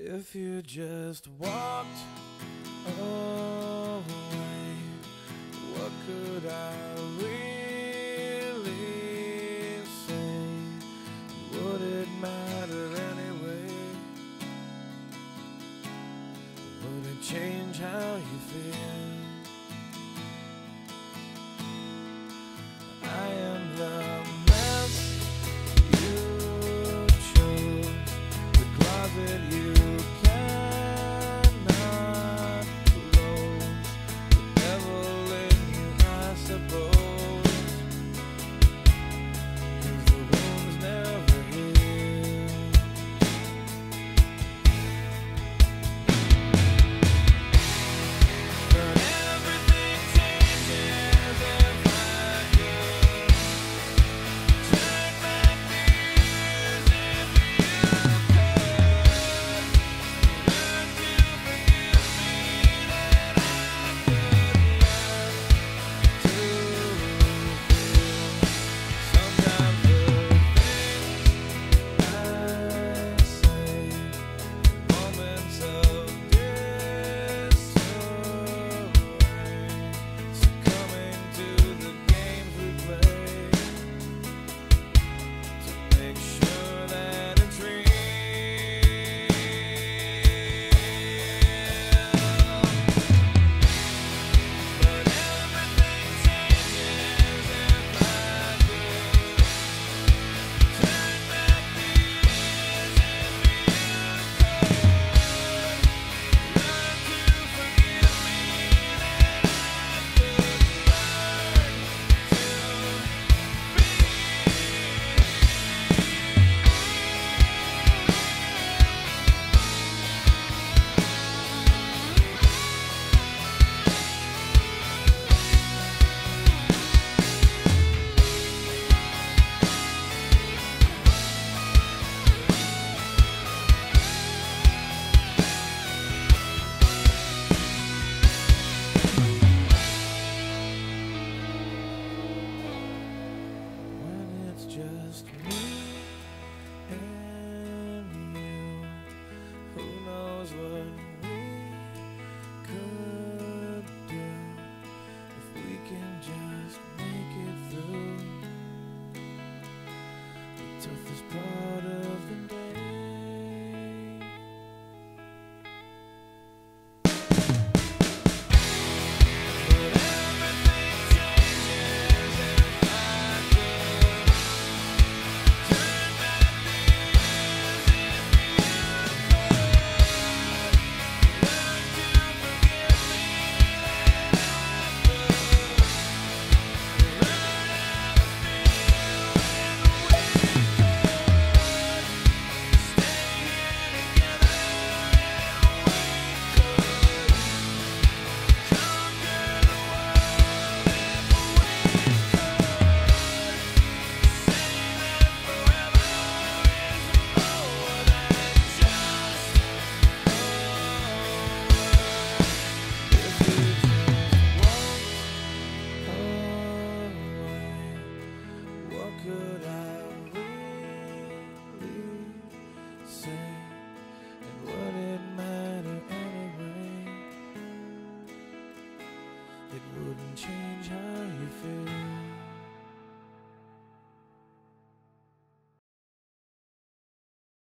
If you just walked away, what could I really say? Would it matter anyway? Would it change how you feel? I am the mess you chose, the closet you. just me and you. Who knows what we could do if we can just make it through the toughest part of the day. could I really say? And would it matter anyway? It wouldn't change how you feel.